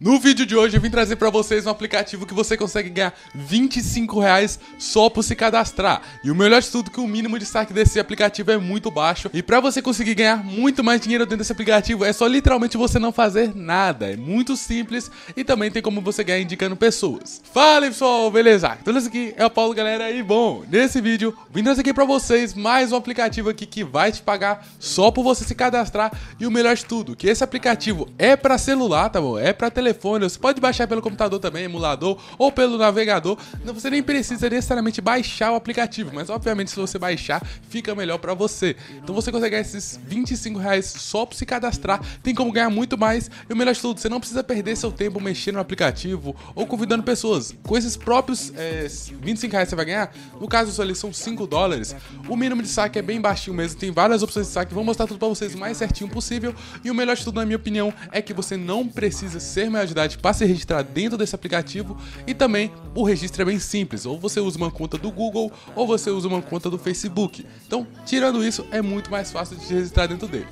No vídeo de hoje eu vim trazer para vocês um aplicativo que você consegue ganhar 25 reais só por se cadastrar. E o melhor de tudo é que o mínimo de saque desse aplicativo é muito baixo. E para você conseguir ganhar muito mais dinheiro dentro desse aplicativo é só literalmente você não fazer nada. É muito simples e também tem como você ganhar indicando pessoas. Fala pessoal, beleza? Então isso aqui é o Paulo galera e bom, nesse vídeo vim trazer aqui para vocês mais um aplicativo aqui que vai te pagar só por você se cadastrar. E o melhor de tudo, que esse aplicativo é para celular, tá bom? É para telefone telefone, você pode baixar pelo computador também, emulador, ou pelo navegador. Você nem precisa necessariamente baixar o aplicativo, mas obviamente se você baixar, fica melhor para você. Então você consegue ganhar esses 25 reais só para se cadastrar, tem como ganhar muito mais. E o melhor de tudo, você não precisa perder seu tempo mexendo no aplicativo ou convidando pessoas. Com esses próprios é, 25 reais você vai ganhar, no caso ali são 5 dólares, o mínimo de saque é bem baixinho mesmo, tem várias opções de saque, vou mostrar tudo para vocês o mais certinho possível. E o melhor de tudo, na minha opinião, é que você não precisa ser maior de idade para se registrar dentro desse aplicativo e também o registro é bem simples, ou você usa uma conta do Google ou você usa uma conta do Facebook. Então, tirando isso, é muito mais fácil de se registrar dentro dele.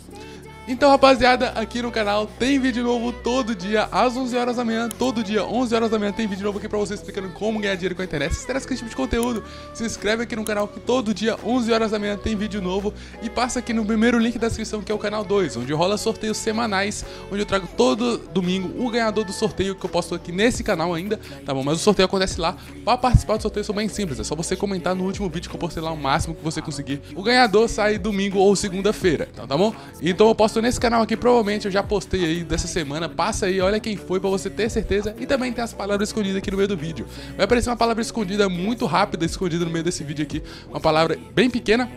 Então, rapaziada, aqui no canal tem vídeo novo todo dia, às 11 horas da manhã. Todo dia, 11 horas da manhã, tem vídeo novo aqui pra vocês explicando como ganhar dinheiro com a internet. Se interessa com esse tipo de conteúdo, se inscreve aqui no canal que todo dia, 11 horas da manhã, tem vídeo novo. E passa aqui no primeiro link da descrição, que é o canal 2, onde rola sorteios semanais, onde eu trago todo domingo o ganhador do sorteio que eu posto aqui nesse canal ainda, tá bom? Mas o sorteio acontece lá. Pra participar do sorteio são bem simples, é só você comentar no último vídeo que eu postei lá o máximo que você conseguir. O ganhador sai domingo ou segunda-feira, então tá bom? Então eu posto nesse canal aqui, provavelmente eu já postei aí dessa semana. Passa aí, olha quem foi pra você ter certeza. E também tem as palavras escondidas aqui no meio do vídeo. Vai aparecer uma palavra escondida muito rápida, escondida no meio desse vídeo aqui. Uma palavra bem pequena,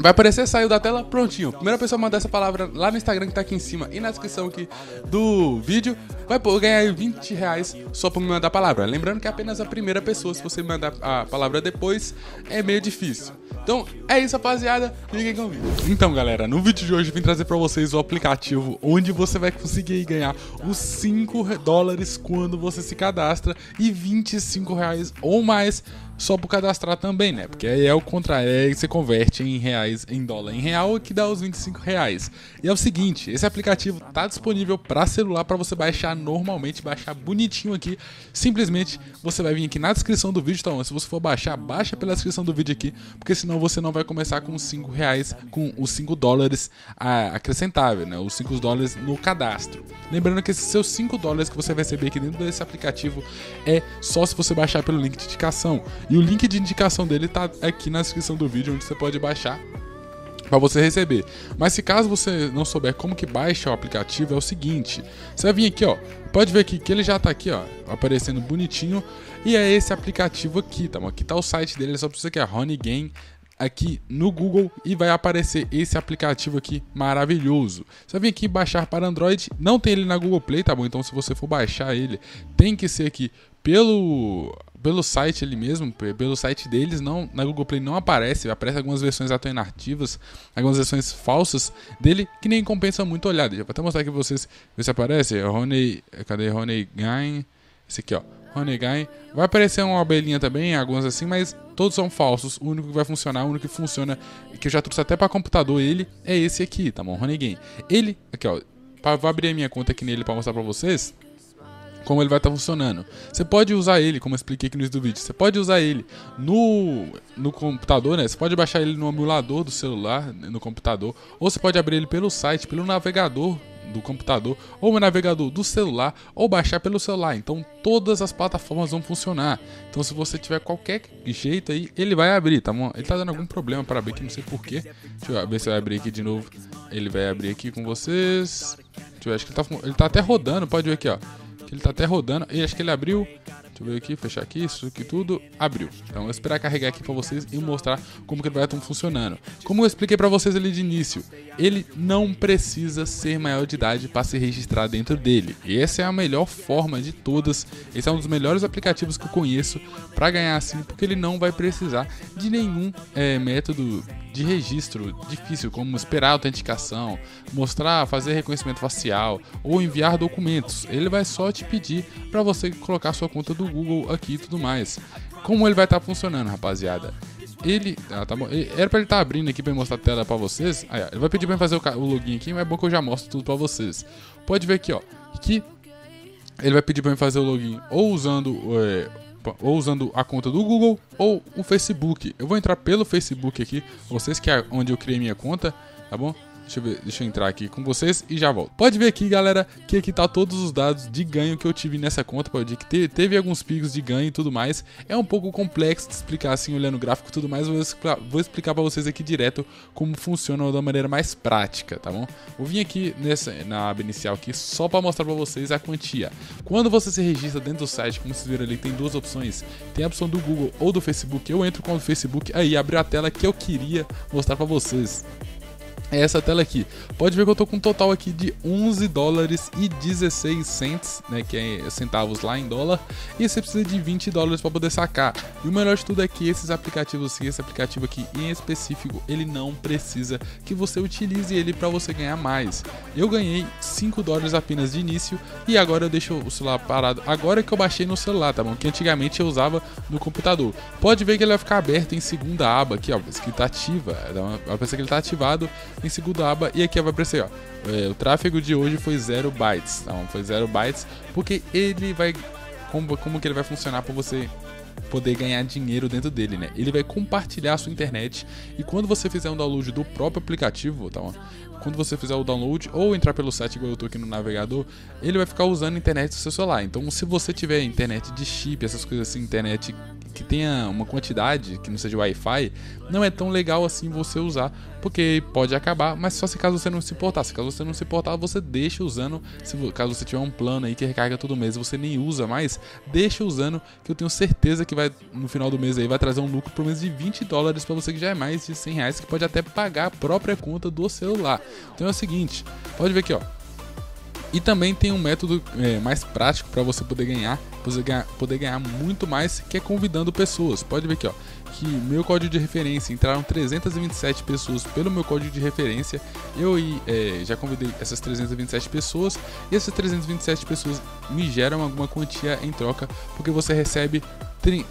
Vai aparecer, saiu da tela, prontinho. Primeira pessoa mandar essa palavra lá no Instagram que tá aqui em cima e na descrição aqui do vídeo, vai ganhar 20 reais só por me mandar a palavra. Lembrando que é apenas a primeira pessoa, se você mandar a palavra depois, é meio difícil. Então é isso, rapaziada. Fiquem com o vídeo. Então, galera, no vídeo de hoje eu vim trazer pra vocês o aplicativo onde você vai conseguir ganhar os 5 dólares quando você se cadastra e 25 reais ou mais só por cadastrar também, né? Porque aí é o contrário, aí você converte em reais em dólar em real que dá os 25 reais. E é o seguinte, esse aplicativo tá disponível para celular para você baixar normalmente, baixar bonitinho aqui. Simplesmente você vai vir aqui na descrição do vídeo, então se você for baixar, baixa pela descrição do vídeo aqui, porque senão você não vai começar com os 5 reais, com os 5 dólares acrescentável, né? Os 5 dólares no cadastro. Lembrando que esses seus 5 dólares que você vai receber aqui dentro desse aplicativo é só se você baixar pelo link de indicação. E o link de indicação dele tá aqui na descrição do vídeo, onde você pode baixar para você receber. Mas se caso você não souber como que baixa o aplicativo, é o seguinte: você vai vir aqui, ó, pode ver aqui que ele já tá aqui, ó, aparecendo bonitinho, e é esse aplicativo aqui, tá? Aqui tá o site dele, é só precisa que é Honey Game aqui no Google e vai aparecer esse aplicativo aqui maravilhoso. Você vir aqui baixar para Android, não tem ele na Google Play, tá bom? Então se você for baixar ele, tem que ser aqui pelo pelo site ali mesmo, pelo site deles, não na Google Play não aparece, aparece algumas versões alternativas, algumas versões falsas dele que nem compensa muito olhar. Já vou até mostrar aqui pra vocês ver se aparece. Rony, cadê Rony Gain? Esse aqui, ó. Rony Gain. Vai aparecer uma abelhinha também, algumas assim, mas todos são falsos. O único que vai funcionar, o único que funciona, que eu já trouxe até para computador ele, é esse aqui, tá bom? Rony Gain. Ele, aqui, ó. Vou abrir a minha conta aqui nele para mostrar para vocês como ele vai estar tá funcionando. Você pode usar ele, como eu expliquei aqui no início do vídeo, você pode usar ele no, no computador, né? Você pode baixar ele no emulador do celular, no computador, ou você pode abrir ele pelo site, pelo navegador do computador, ou no navegador do celular, ou baixar pelo celular. Então todas as plataformas vão funcionar. Então se você tiver qualquer jeito aí, ele vai abrir, tá bom? Ele tá dando algum problema para abrir aqui, não sei porquê. Deixa eu ver se vai abrir aqui de novo. Ele vai abrir aqui com vocês. Deixa eu ver, acho que ele tá, ele tá até rodando, pode ver aqui, ó que ele tá até rodando. E acho que ele abriu. Deixa eu ver aqui, fechar aqui, isso aqui tudo. Abriu. Então eu vou esperar carregar aqui para vocês e mostrar como que ele vai estar funcionando. Como eu expliquei para vocês ali de início, ele não precisa ser maior de idade para se registrar dentro dele. E essa é a melhor forma de todas. Esse é um dos melhores aplicativos que eu conheço para ganhar assim, porque ele não vai precisar de nenhum é, método de registro difícil, como esperar autenticação, mostrar, fazer reconhecimento facial ou enviar documentos. Ele vai só te pedir para você colocar sua conta do Google aqui e tudo mais. Como ele vai estar tá funcionando, rapaziada? Ele, ah, tá bom. Era para ele estar tá abrindo aqui para mostrar a tela para vocês. Ah, ele vai pedir para fazer o, o login aqui, mas é bom que eu já mostro tudo para vocês. Pode ver aqui, ó, que ele vai pedir para mim fazer o login ou usando é, ou usando a conta do Google ou o Facebook. Eu vou entrar pelo Facebook aqui, vocês que é onde eu criei minha conta, tá bom? Deixa eu, ver, deixa eu entrar aqui com vocês e já volto. Pode ver aqui, galera, que aqui tá todos os dados de ganho que eu tive nessa conta. Pode ver que teve, teve alguns picos de ganho e tudo mais. É um pouco complexo de explicar assim, olhando o gráfico e tudo mais. Vou vou explicar pra vocês aqui direto como funciona da maneira mais prática, tá bom? Vou vir aqui nessa, na aba inicial aqui só para mostrar para vocês a quantia. Quando você se registra dentro do site, como vocês viram ali, tem duas opções. Tem a opção do Google ou do Facebook. Eu entro com o Facebook, aí abriu a tela que eu queria mostrar para vocês é essa tela aqui. Pode ver que eu tô com um total aqui de 11 dólares e 16 cents, né, que é centavos lá em dólar, e você precisa de 20 dólares para poder sacar. E o melhor de tudo é que esses aplicativos, sim, esse aplicativo aqui em específico, ele não precisa que você utilize ele para você ganhar mais. Eu ganhei 5 dólares apenas de início e agora eu deixo o celular parado. Agora que eu baixei no celular, tá bom? Que antigamente eu usava no computador. Pode ver que ele vai ficar aberto em segunda aba aqui, ó, que tá ativa. Vai pensar que ele tá ativado em segunda aba e aqui vai aparecer, ó. É, o tráfego de hoje foi 0 bytes. Então, foi 0 bytes porque ele vai. Como, como que ele vai funcionar para você poder ganhar dinheiro dentro dele, né? Ele vai compartilhar a sua internet e quando você fizer um download do próprio aplicativo, tá? Quando você fizer o download ou entrar pelo site igual eu tô aqui no navegador, ele vai ficar usando a internet do seu celular. Então, se você tiver internet de chip, essas coisas assim, internet que tenha uma quantidade que não seja Wi-Fi, não é tão legal assim você usar, porque pode acabar, mas só se caso você não se importar. Se caso você não se importar, você deixa usando. Se caso você tiver um plano aí que recarga todo mês, você nem usa mais, deixa usando, que eu tenho certeza que vai no final do mês aí vai trazer um lucro por mês de 20 dólares para você que já é mais de 100 reais, que pode até pagar a própria conta do celular. Então é o seguinte, pode ver aqui, ó. E também tem um método é, mais prático para você poder ganhar, você ganhar, poder ganhar muito mais, que é convidando pessoas. Pode ver aqui, ó, que meu código de referência entraram 327 pessoas pelo meu código de referência. Eu é, já convidei essas 327 pessoas e essas 327 pessoas me geram alguma quantia em troca, porque você recebe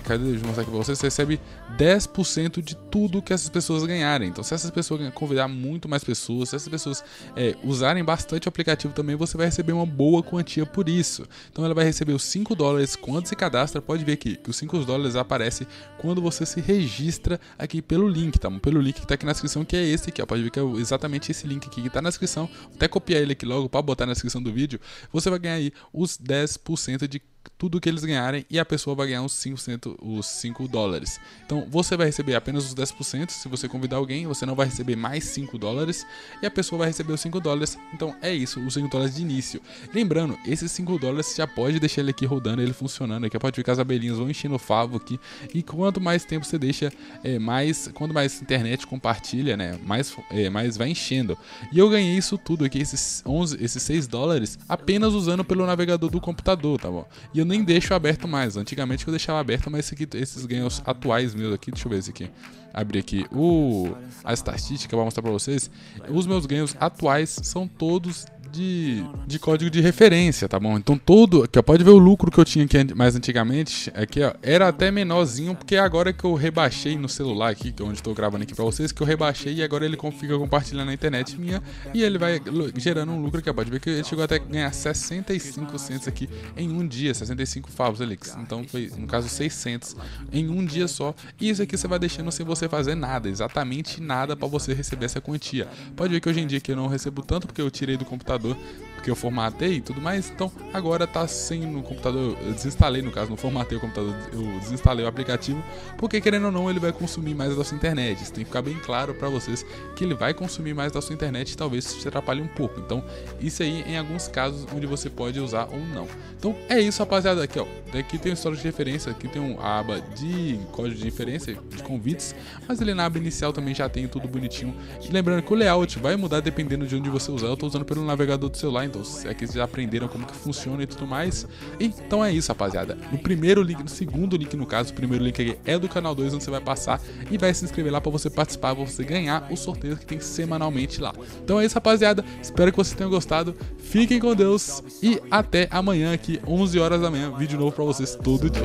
Cadê? Deixa eu mostrar aqui pra vocês. Você recebe 10% de tudo que essas pessoas ganharem. Então, se essas pessoas convidar muito mais pessoas, se essas pessoas é, usarem bastante o aplicativo também, você vai receber uma boa quantia por isso. Então, ela vai receber os 5 dólares quando se cadastra. Pode ver aqui que os 5 dólares aparece quando você se registra aqui pelo link, tá? Pelo link que tá aqui na descrição, que é esse aqui, ó. Pode ver que é exatamente esse link aqui que tá na descrição. Vou até copiar ele aqui logo para botar na descrição do vídeo. Você vai ganhar aí os 10% de tudo que eles ganharem e a pessoa vai ganhar os 5%, os 5 dólares. Então você vai receber apenas os 10%. Se você convidar alguém, você não vai receber mais 5 dólares e a pessoa vai receber os 5 dólares. Então é isso, os 5 dólares de início. Lembrando, esses 5 dólares já pode deixar ele aqui rodando, ele funcionando. Aqui pode ficar as abelhinhas vão enchendo o favo aqui. E quanto mais tempo você deixa, é, mais quanto mais internet compartilha, né? Mais, é, mais vai enchendo. E eu ganhei isso tudo aqui, esses 11, esses 6 dólares, apenas usando pelo navegador do computador, tá bom? E eu nem deixo aberto mais. Antigamente eu deixava aberto, mas aqui, esses ganhos atuais meus aqui, deixa eu ver esse aqui. Abrir aqui o, a estatística, vou mostrar pra vocês. Os meus ganhos atuais são todos de, de código de referência, tá bom? Então todo, ó, pode ver o lucro que eu tinha aqui mais antigamente, aqui ó, era até menorzinho, porque agora que eu rebaixei no celular aqui, que é onde estou gravando aqui para vocês, que eu rebaixei e agora ele fica compartilhando na internet minha e ele vai gerando um lucro ó, pode ver que ele chegou até a ganhar 65 centos aqui em um dia, 65 favos Elix, então foi, no caso, 600 em um dia só, e isso aqui você vai deixando sem você fazer nada, exatamente nada para você receber essa quantia. Pode ver que hoje em dia que eu não recebo tanto porque eu tirei do computador computador porque eu formatei e tudo mais. Então agora tá sem no computador. Eu desinstalei, no caso, não formatei o computador, eu desinstalei o aplicativo, porque querendo ou não, ele vai consumir mais da sua internet. Isso tem que ficar bem claro para vocês que ele vai consumir mais da sua internet e talvez te atrapalhe um pouco. Então, isso aí em alguns casos onde você pode usar ou não. Então é isso, rapaziada. Aqui, ó. Aqui tem um histórico de referência, aqui tem uma aba de código de referência, de convites, mas ele na aba inicial também já tem tudo bonitinho. E lembrando que o layout vai mudar dependendo de onde você usar. Eu tô usando pelo navegador do celular, então é que já aprenderam como que funciona e tudo mais. Então é isso, rapaziada. No primeiro link, no segundo link no caso, o primeiro link aqui é do canal 2, onde você vai passar e vai se inscrever lá para você participar, pra você ganhar o sorteio que tem semanalmente lá. Então é isso, rapaziada. Espero que vocês tenham gostado. Fiquem com Deus e até amanhã aqui, 11 horas da manhã, vídeo novo para vocês todo dia.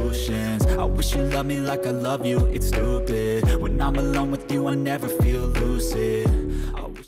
I